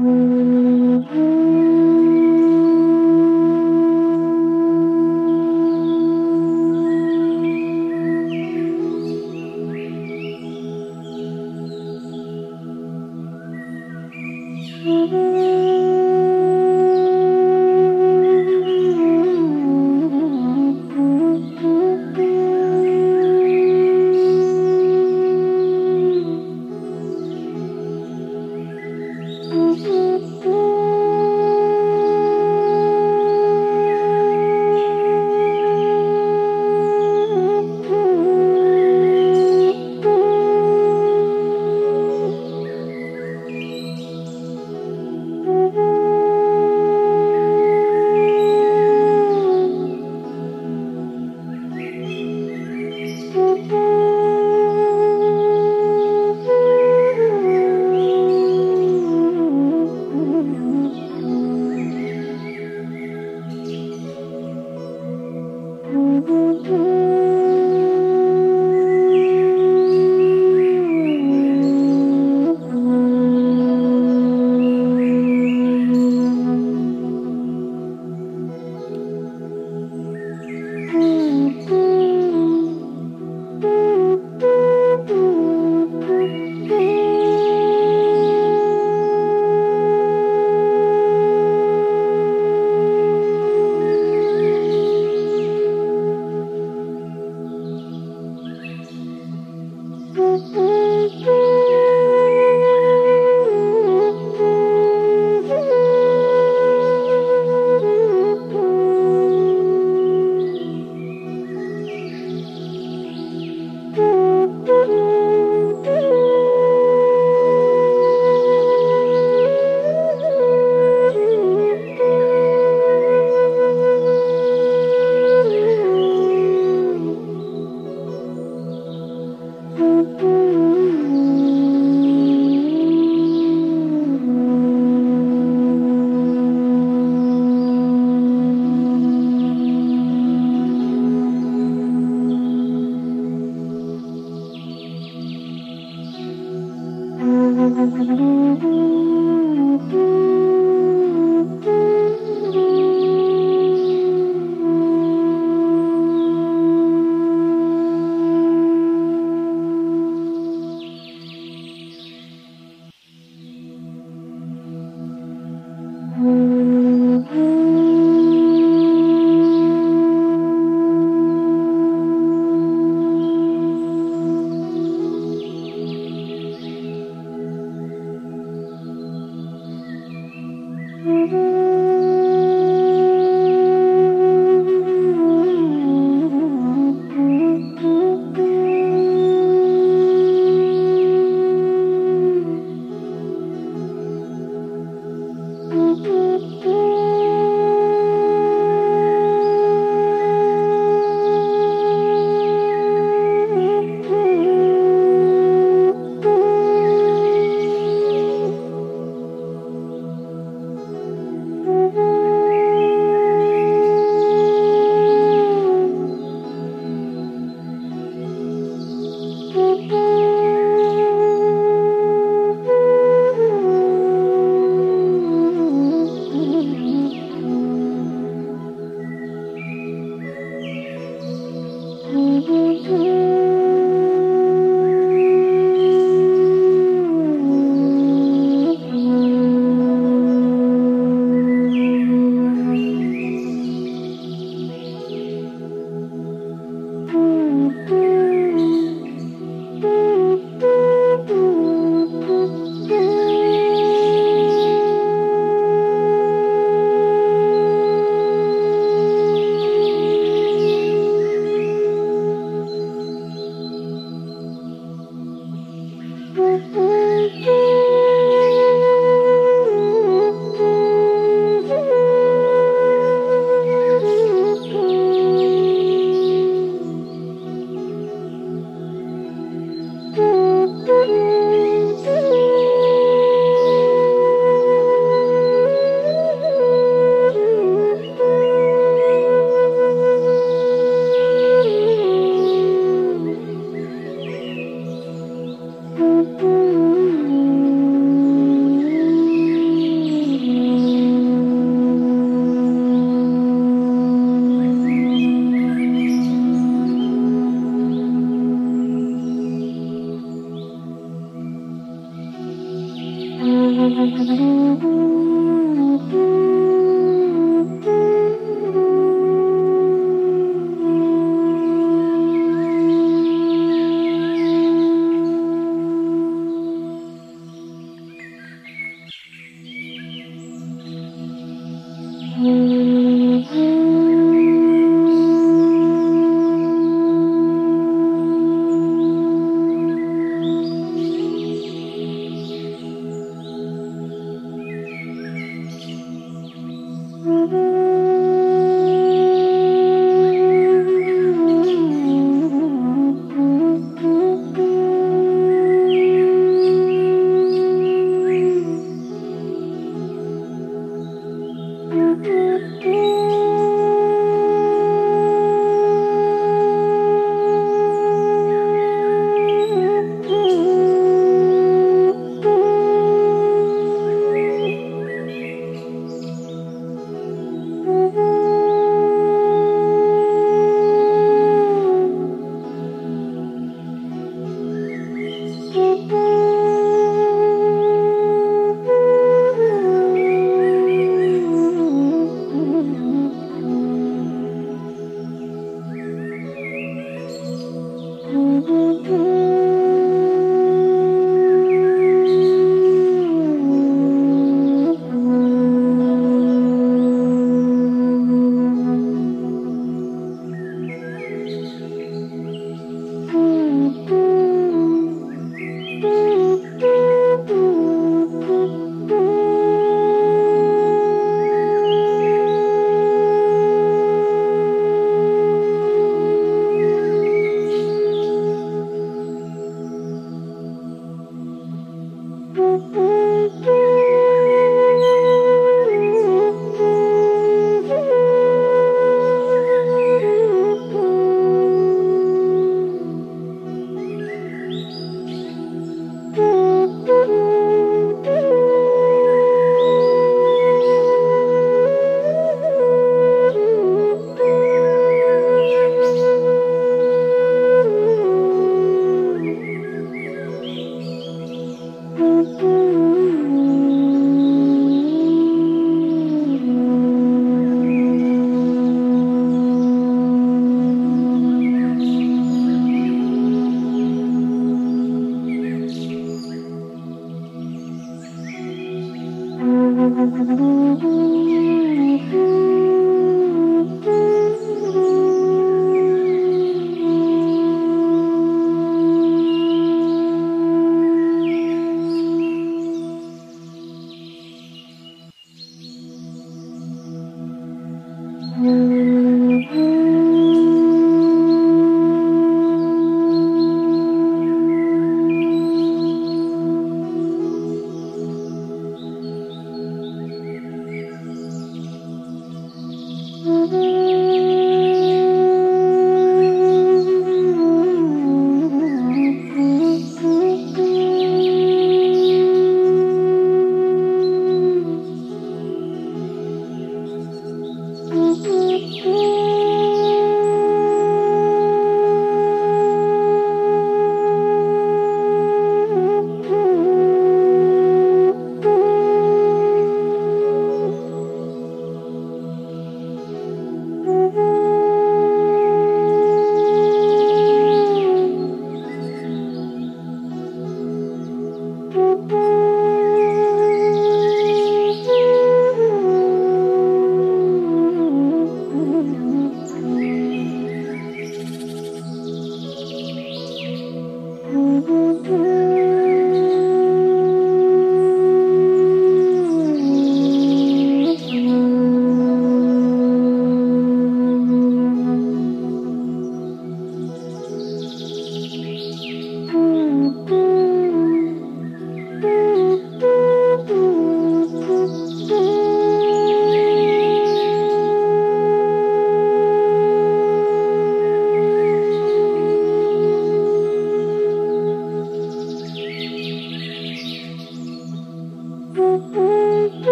Mm-hmm.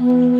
Mm-hmm.